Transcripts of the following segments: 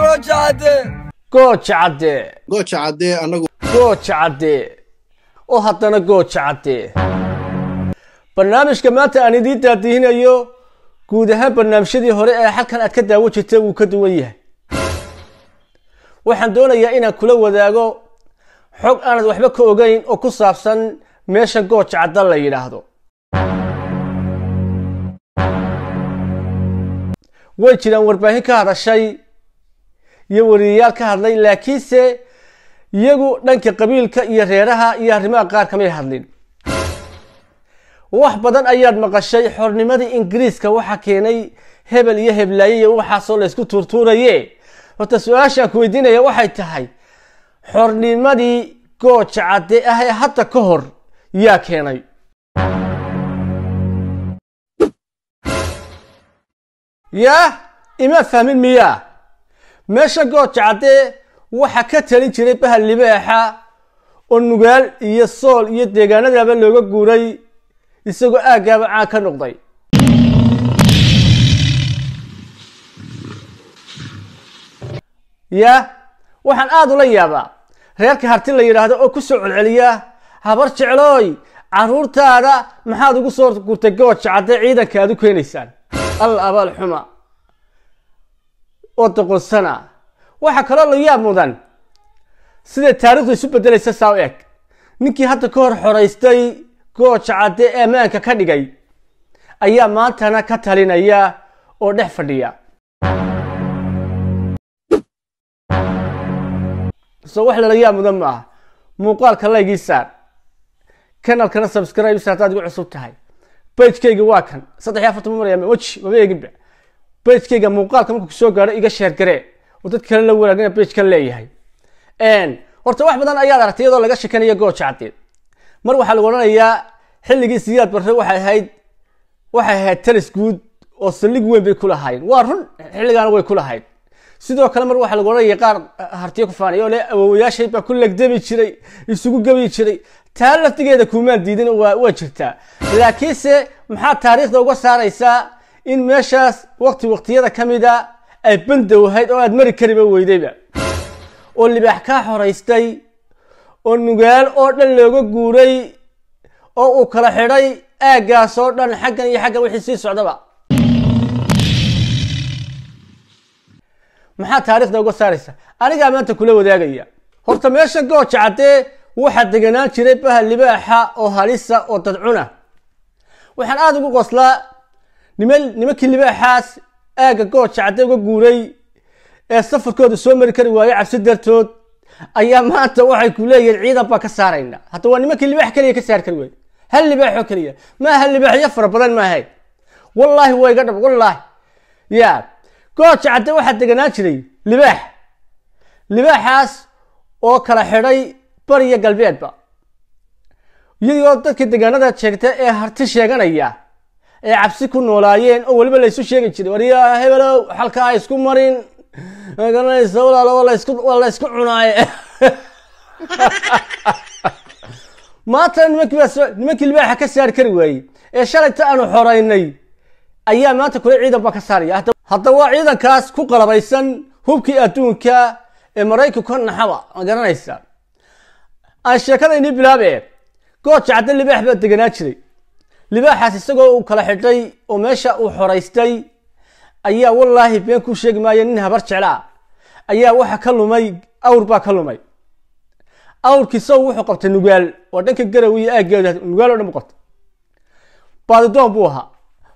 gooja cadde gooja cadde gooja caddee annagu gooja cadde oo haddana gooja cadde barnaamijka maanta aan idiin daadihinayo guud ahaan barnaamijyadii hore ee halkan aad ka daawo jirta wuu ka duwan yahay. Waxaan doonayaa inaan kula wadaago xog aanad waxba ka ogeyn oo ku saabsan meeshan gooja cadda la yidhaahdo. Way jiraan warbaahin ka hadashay iyo wariyayaal ka hadlay laakiinse iyagu dhanka qabiilka iyo reeraha iyo arrimaha qaar kamay hadlin. Wax badan ayaad maqashay xornimadii ingiriiska waxa keenay hebel iyo heblaaye iyo waxaasoo laysku tuurtuuraye horta su'aashaan ku weydiinaya waxay tahay xornimadii gooja cadde ah ee hadda ka hor yaa keenay. Yaa ima fahmin miyaa meesha gooja cadde waxa ka talin jiray bahal libaaxa oo nugaal iyo sool iyo deegaanadaaba looga guuray isagoo aaggaaba caan ka noqday. Yaa waxaan aada ula yaabaa. Reerka harti la yidhaahdo oo ku soo celceliya habar jeclooy carruurtaada maxaad ugu soo gurtay gooja cadde ciidanka aad u keenaysaan. Alla abaal oo doqonsana waxaa kaloo la yaab mudan siday taarikhdu isu bedelaysa saa u eg ninkii hadda ka hor xoraystay gooja cadde ee ammaanka ka dhigay ayaa maantana ka talinaya oo dhex fadhiya. So wax lala yaab mudan ma aha muuqaalka laygii saar kanalkana subscribe haddaad igu cusub tahay. Bagekayga waa kan. Saddex iyo afartan maraya weji maba eeginba bagekayga muuqaalka markuu ku soo gaadho iga sheer garee oo dad kale la wanaagina bagekan leeyahay. Horta wax badan ayaad aragtay iyadoo laga shekanaya gooja caddeed mar waxaa lagu odhanayaa xilligii siyaad barre waxay ahayd waxay ahayd talis guud oo saldhig weyn bay ku lahaayeen. Waa run xilligaana way ku lahayd sidoo kale mar waxaa lagu odhanaya qaar hartiyo ku faanay oo le awowayaashay baa ku legdami jiray isugu gabi jiray. Taa laftigeeda kuumaan diidin waa jirtaa. Laakiinse maxaa taariikhda uga saaraysaa in meeshaas waqti waqtiyada ka mida ay bandow ahayd oo aad mari kariba weydayba oo libaax kaa xoraystay oo nugaal oo dhan looga guuray oo uu kala xidhay aaggaas oo dhan xaggan iyo xaggan wixii sii socdaba maxaa taarikhda uga saaraysa? Anigaa maanta kula wadaagaya. Horta meesha gooja caddee waxaa deganaan jiray bahal libaaxa oo halisa oo dadcuna. Waxaan aada ugu qoslaa nimankii libaaxaas aagga gooja cadde uga guuray ee safarkooda soo mari kari waayo cabsi dartood ayaa maanta waxay ku leeyihiin ciidan baa ka saarayna. Hadda waa nimankii libaax keliya ka saari kari waayo. Hal libaaxoo keliya. Maaha libaaxyo fara badan maahayn wallaahi waa iga dhab wallaahi. Ya gooja cadde waxaa deganaan jiray libaax libaaxaas oo kala xidhay bariya galbeedba iyagoo dadka degaanada sheegta ee harti sheeganaya ee cabsi ku noolaayeen oo weliba laysu sheegi jiray. Waryaa hebelow halkaa ha isku marin. Garanaysa walaalo waa laysku cunaaye. Maanta nimankii ka saari kari waayey. Ee shalayta aanu xoraynay ayaa maanta kule ciidan baa ka saaraya. Hadda waa ciidankaas ku qalabaysan hubkii adduunka ee maraykanka naxaba ma garanaysa. Aan sheekadaynii bilaabe gooja cadde libaax baa deganaan jiray libaaxaas isagoo uu kala xidhay oo meesha uu xoraystay ayaa wallaahi been kuu sheegi maayo nin habar jeclaa. Ayaa waxa ka lumay awr baa ka lumay. Awrkii wuxuu qabtay nugaal waa dhanka garow iyo aaggeeda nugaal oo dhan bu qabtay baadidoon buu ahaa.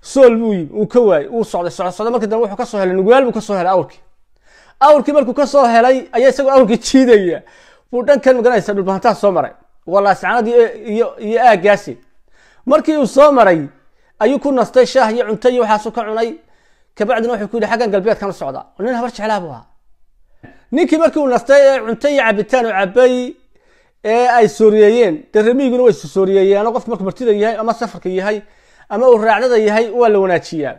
Sool buu yimi uu ka waayey uu socday socda socda markii dambe wuxuu ka soo helay nugaal buu ka soo helay awrkii. Awrkii markuu ka soo helay ayaa isagoo awrkii jiidaya. Buu dhankan magaranaysa dhulbahantaa soo maray. Walaascanadii iyo iyo aaggaasi markii uu soo maray ayuu ku nastay shaah iyo cunto iyo waxaasu ka cunay. Kabacdina wuxuu ku yidhi xaggan galbeedkan u socda. Nin habar jeclaa buu ahaa. Ninkii markii uu nastay ee cunto iyo cabitaan u cabay ee ay sooriyeeyeen dee remiiguna way sooriyeeyeen qof markuu martida yahay ama safarka yahay ama uu raacdada yahay waa la wanaajiyaa.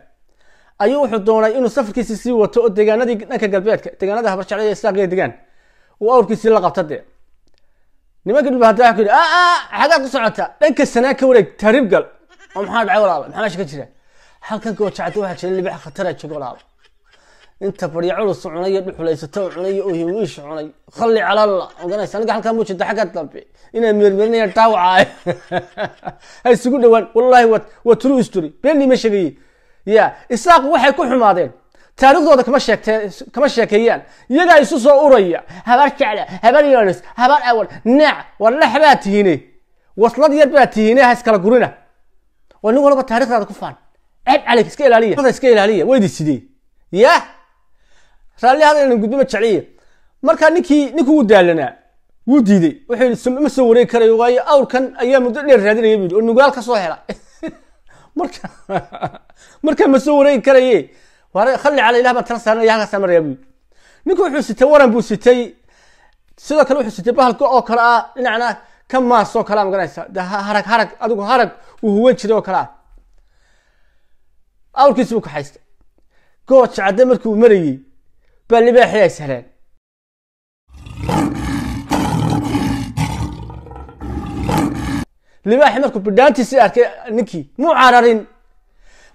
Ayuu wuxuu doonay inuu safarkiisi sii wato oo deegaanadii dhanka galbeedka deegaanada habar islaaqiya degaan uu awrkiisii la qabta dee نمك اللي بهدا آه آه حاجة قصعتها لينك السنة كورك تهرب أم حاد عور الله محمد شو كتير حال كان كور شعتوها اللي بيحق ترى شو الله أنت بري عور الصعوني يبلح ولا يستوى عني أوه ويش عني. خلي على الله. وقنا السنة قال كان بوش تحقق تلبي إن المير مني يرتاو عاي. هاي سكون دوان والله وات وترو استوري بيني مشي يا إساق واحد كل حماضين. Taariikhdooda kama sheegtee kama sheekeeyaan. Iyagaa isu soo uraya habar jecla habar yonis habar awal naac war lex baa tihiine. Waslad yar baa tihiine ha iskala gurina. Waa nin walba taarikhdaada ku faan ceeb calig iska ilaaliya. Iska ilaaliya. Waydi sidee raalli hada inaan gudbo ma jecliya markaa ninkii wuu daalanaa. Wuu diiday. Wuxuu ma soo wareegi karayo waayo awrkan ayaa muddo dheer raadinaya buu yidhi. Oo nugaal ka soo hela. Marka marka ma soo wareegi karaye war khalli cala ilah baan tala saaranaya halkaasaa maraya ninku wuxuu sitay waran buu sitay. Sidoo kale wuxuu sitay bahalka oo kale ah dhinacna ka maas oo kale a maganaysa de harag harag adigu harag uu huwan jiray oo kale ah. Awrkiisi buu kaxaystay gooja cadde markii marayey baa libaaxii sahleen. Libaaxi markuu bidhaantiisii arkay ninkii muu cararin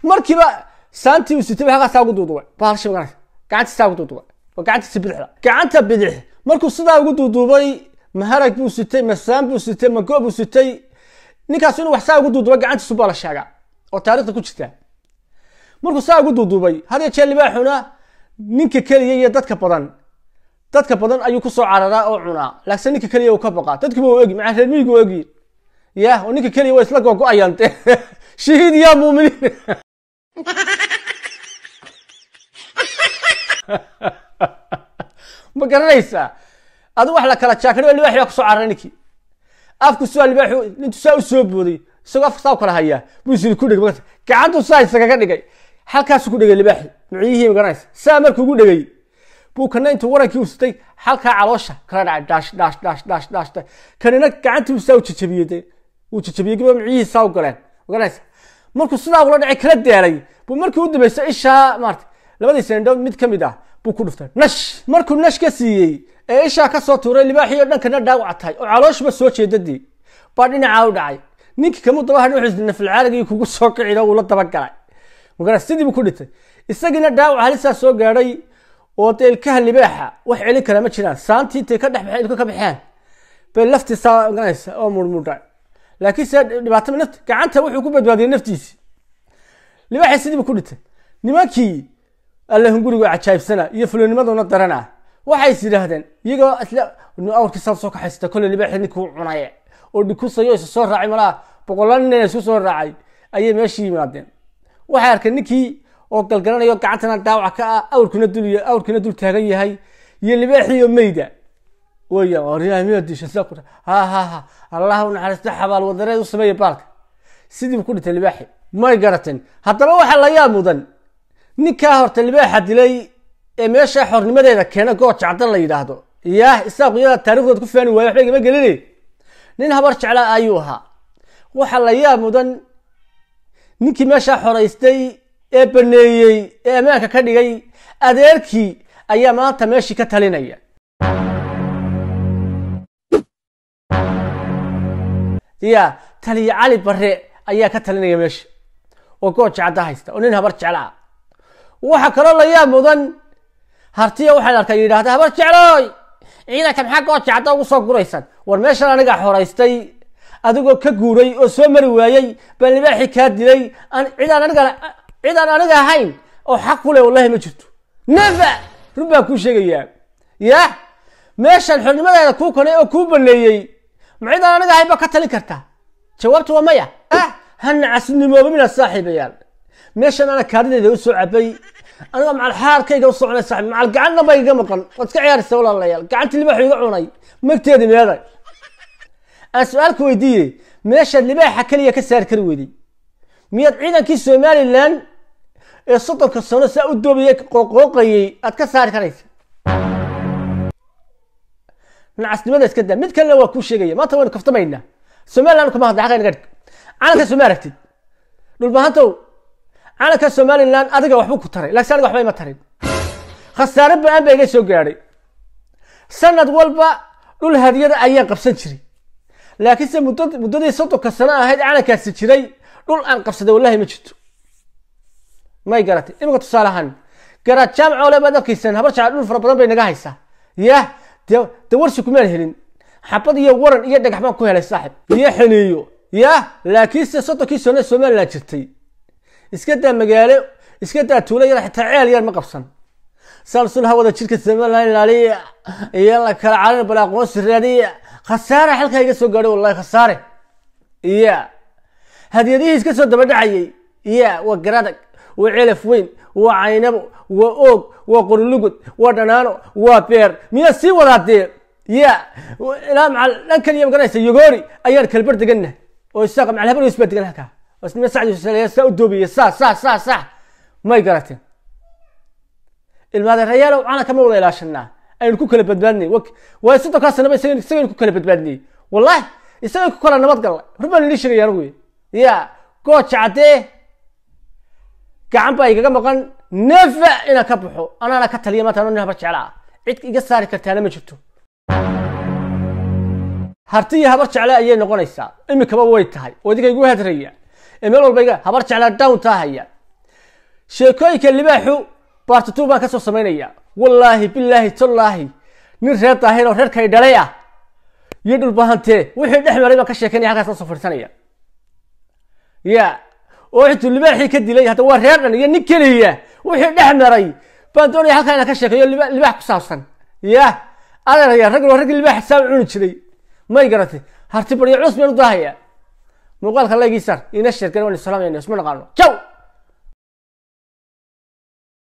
markiiba saantii uu sitay halkaasaa ugu duuduubay bahalshi maganaysa gacantiisaa ugu duuduubay waa gacantiisa bidixda gacanta bidix markuu sidaa ugu duuduubay maharag buu sitay masaan buu sitay mago buu sitay ninkaas inuu wax saa ugu duuduubay gacantiisu baa la sheegaa oo taarikhda ku jirta markuu saa ugu duuduubay had iyo jeer libaaxuna ninka keliya iyo dadka badan dadka badan ayuu ku soo cararaa oo cunaa laakiin ninka keliya uu ka baqaa dadkiba waa ogi macaa reer miyigu waa ogi ya oo ninka keliya waa isla gogo-ayaan shahiid yaa muuminiin ma garanaysaa? Adu wax la kala jaakari oo libaaxi baa ku soo cararay ninkii afku saa libaaxu intu saa u booday. Isagoo afka saa u kala hayaa. Buu isiri ku dhegay magarta gacantu saa isagaga dhigay. Halkaasu ku dhegay libaaxi nucyihii magaranaysa saa markuu ugu dhegay buu kana intuu warankii u sitay halkaa caloosha kala dhacay dhaash dhaash dhaash dhaash dhaash kanina gacantii uu saa u jajabiyey de uu jajabiyey gaba miciyihii saa u galeen. Magaranaysa markuu sidaa ula dhacay kala daalay. Buu markii u dambaysa ishaa maarata labadiisa indhood mid ka mid ah buu ku dhuftay. Nash markuu nash ka siiyey ee ishaa ka soo tuuray libaaxii oo dhankana dhaawac tahay oo calooshuba soo jeedadii baa dhinacaa u dhacay. Ninkii kama daba hadhin wuxuu nafilcaaligii kugu soo kicina uu la dabagalay magaras sidii buu ku dhintay. Isagiina dhaawac halisaa soo gaadhay oo dee ilkaha libaaxa wax celin kara ma jiraan. Saantii intay ka dhex ilka ka baxeen. Bay laftiisa maganaysa oo murmudha laakiin se dhibaato naft gacanta wuxuu ku badbaadiyey naftiisi. Libaaxii sidii buu ku dhintay. Nimankii allahun guriga cajaayibsana iyo fulonimaduna darana. Waxay is yidhaahdeen iyagoo isla awrkiisa soo kaxaysata kolle libaaxii ninkuu cunaye oo dhikusayo isa soo raacay malaha boqolaal nin isu soo raacay. Ayay meeshii yimaadeen. Waxay arkeen ninkii oo galgalanayo gacantana dhaawac ka ah awrkuna dul awrkina dul taagan yahay iyo libaaxii meyda. Weya ha allah u xabaal wadareed u sameeya baalka sidii ku dhintay libaaxi. May garateen. Haddaba waxaa la yaab mudan ninkaa horta libaaxa dilay ee meesha xornimadeeda keena gooja caddan la yidhaahdo. Yaa isaaqu iyada taarikhdood ku faani waayo waxba igama gelini? Nin habar jeclaa ayuu ahaa. Waxaa la yaab mudan ninkii meeshaa xoraystay ee baneeyey ee ammaanka ka dhigay adeerkii ayaa maanta meeshii ka talinaya. Ya taliya cali bare ayaa ka talinaya meesha. Oo gooja cadda haysta oo nin habar jecla ah waxaa kaloo la yaab mudan. Hartiya waxaan arkaa yidhahda habar jeclooy ciidanka maxaa gooja cadda ugu soo guraysan? War meeshan aniga xoraystay adigoo ka guuray oo soo mari waayey baa libaaxii kaa dilay cidaan aniga cidaan aniga ahayn oo xaq ku leh wallahi ma jirto. Never! Run baan kuu sheegayaa ya? Meeshan xornimadeeda kuu kanay oo kuu baneeyey. Ma cidaan aniga ahayn baa ka talin kartaa jawaabtu waa maya. Hana casinimooba mina saaxiibayaal meeshan ana kaadideeda u soo cabay aniga macal xaarkayga soconay saaxib macal gacanna ba iga maqan. Waad iska ciyaaraysa walaalayaal gacantii libaaxu iga cunay. Magteedi meeday. Aan su'aalka weydiiye meeshaad libaaxa keliya ka saari kari weyday miyaad ciidankii somalilan ee soddonka sano saa u doobaya qooqooqayey aad ka saari karaysa. Nacasnimada iska daa mid kalena waa kuu sheegaya. Maanta waynu kaftamaynaa. Somaliland kuma hadla xaqayna gadhig calanka soo ma aragtid. Dhulbahantow calanka somaliland adiga waxbuu ku taray laakiin aniga waxba ima tarin. Khasaare ba'aan baa iga soo gaadhay. Sanad walba dhul hadiyada ayaan qabsan jiray. Laakiinse muddo muddadii soddonka sano ahayd calankaasi jiray dhul aan qabsaday wallahi ma jirto. May garatay. Iminka tusaale ahaan garaad jaamac ole baad arkaysan habar jecla dhul fara badan bay naga haysaa. Yah dee de warsi kumaan helin. Xabad iyo waran iyo dhagax baan ku helay saaxib. Iyo xiniiyo yah laakiinse soddonkii sano somalilan jirtay iska daa magaalo iska daa tuulo yar xitaa ceel yar ma qabsan. Samsun hawada jirka ilaaliya iyo la kala calin bal aqoonsi raadiya khasaare halkaa iga soo gaadhay wallahi khasaare. Iya. Hadiyadihii iska soo daba dhacayay. Iya waa garadag waa celaf weyn waa caynabo waa oog waa qorulugud waa dhanaano waa beer. Miyaa sii wadaadee ya ilaa macal dhankan iyo maganaysa yogoori ayaan kalbar deganna oo isaaqa macal habar baa degan halkaa بس ما سعد سليس ودوبي صح صح صح صح ما يقرأتين. المادة غيره وأنا كم ولا لاشنا أنا كوكا بدبني وك ويسوتو كاس أنا بس يسوي كوكا بدبني والله يسوي كوكا أنا ما أتقل ربنا ليش يروي يا كوتش عتي كعم باي كم مكان. نفع إنا كبحو أنا أنا كتليه ما تنون نهبش على. عيد كي جسارة كتلي أنا ما شفته هرتي هبش على أيه نقول إيش صار إمي كبا ويتهاي ودي كي يقول هتريه ee meel walba habar jecla down taahaya. Sheekooyinka libaaxu baartatu baan ka soo samaynaya wallaahi bilaahi tallaahi nin reer daahir oo reerkay dhalay ah iyo dhulbahantee wixii dhex maray baan ka sheekanaya halkaas la soo fadhiisanaya ya oo intuu libaaxii ka dilay hadda waa reer dhan iyo nin keliya wixii dhex maray baan doonaya halkaa inaan ka sheekeeyo libaax ku saabsan. Ya adeeraya rag raggi libaax saa cuni jiray. May garatay harti baryo culus meen u daahaya muuqaalka laygii sar ina sheergan waan islaamaya isma naqaano. Jaw